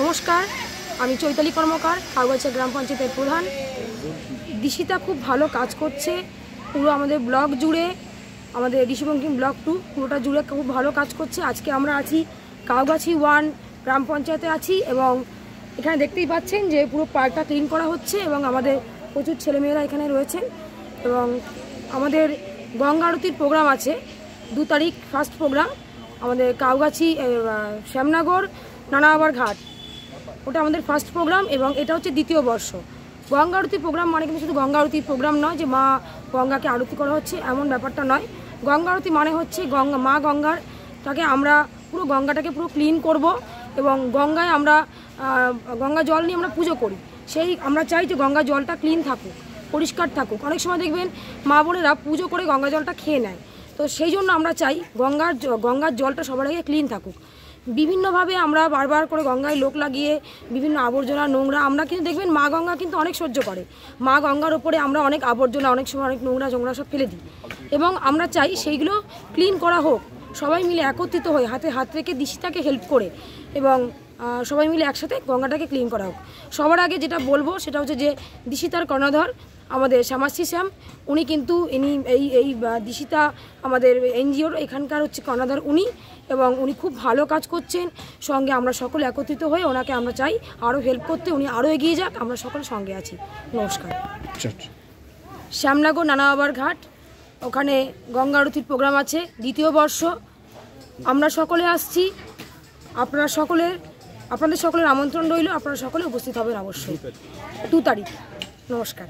নমস্কার, আমি চৈতালি কর্মকার কাগজা গ্রাম পঞ্চায়েতের প্রধান। দিশিতা খুব ভালো কাজ করছে, পুরো আমাদের ব্লক জুড়ে, আমাদের ঋষিবঙ্কিম ব্লক টু, পুরোটা জুড়ে খুব ভালো কাজ করছে। আজকে আমরা আছি কাউগাছি ওয়ান গ্রাম পঞ্চায়েতে আছি এবং এখানে দেখতেই পাচ্ছেন যে পুরো পার্কটা ক্লিন করা হচ্ছে এবং আমাদের প্রচুর ছেলেমেয়েরা এখানে রয়েছেন এবং আমাদের গঙ্গা আরতির প্রোগ্রাম আছে, দু তারিখ ফার্স্ট প্রোগ্রাম, আমাদের কাউগাছি শ্যামনগর নানাবার ঘাট। ওটা আমাদের ফার্স্ট প্রোগ্রাম এবং এটা হচ্ছে দ্বিতীয় বর্ষ। গঙ্গা আরতি প্রোগ্রাম মানে কিন্তু শুধু গঙ্গা আরতি প্রোগ্রাম নয় যে মা গঙ্গাকে আরতি করা হচ্ছে, এমন ব্যাপারটা নয়। গঙ্গা আরতি মানে হচ্ছে গঙ্গা, মা গঙ্গার তাকে আমরা পুরো গঙ্গাটাকে পুরো ক্লিন করব এবং গঙ্গায় আমরা গঙ্গা জল নিয়ে আমরা পুজো করি। সেই আমরা চাই যে গঙ্গা জলটা ক্লিন থাকুক, পরিষ্কার থাকুক। অনেক সময় দেখবেন মা বোনেরা পুজো করে গঙ্গা জলটা খেয়ে নেয়। তো সেই জন্য আমরা চাই গঙ্গার গঙ্গার জলটা সবার আগে ক্লিন থাকুক। বিভিন্নভাবে আমরা বারবার করে গঙ্গায় লোক লাগিয়ে বিভিন্ন আবর্জনা, নোংরা, আমরা কিন্তু দেখবেন মা গঙ্গা কিন্তু অনেক সহ্য করে। মা গঙ্গার ওপরে আমরা অনেক আবর্জনা, অনেক সময় অনেক নোংরা জোংরা সব ফেলে দিই। এবং আমরা চাই সেইগুলো ক্লিন করা হোক। সবাই মিলে একত্রিত হয়ে হাতে হাত রেখে দিশিটাকে হেল্প করে এবং সবাই মিলে একসাথে গঙ্গাটাকে ক্লিন করা হোক। সবার আগে যেটা বলব সেটা হচ্ছে যে দিশিতার কর্ণধর আমাদের শ্যামাশ্রী শ্যাম উনি কিন্তু ইনি এই এই দিশিতা আমাদের এনজিওর এখানকার হচ্ছে কর্ণধার উনি এবং উনি খুব ভালো কাজ করছেন। সঙ্গে আমরা সকলে একত্রিত হয়ে ওনাকে আমরা চাই আরও হেল্প করতে উনি আরও এগিয়ে যাক আমরা সকলে সঙ্গে আছি। নমস্কার। শ্যামনগর নানাবার ঘাট ওখানে গঙ্গা আরতির প্রোগ্রাম আছে দ্বিতীয় বর্ষ। আমরা সকলে আসছি আপনারা সকলের আপনাদের সকলের আমন্ত্রণ রইল আপনারা সকলে উপস্থিত হবেন অবশ্যই। দু তারিখ। নমস্কার।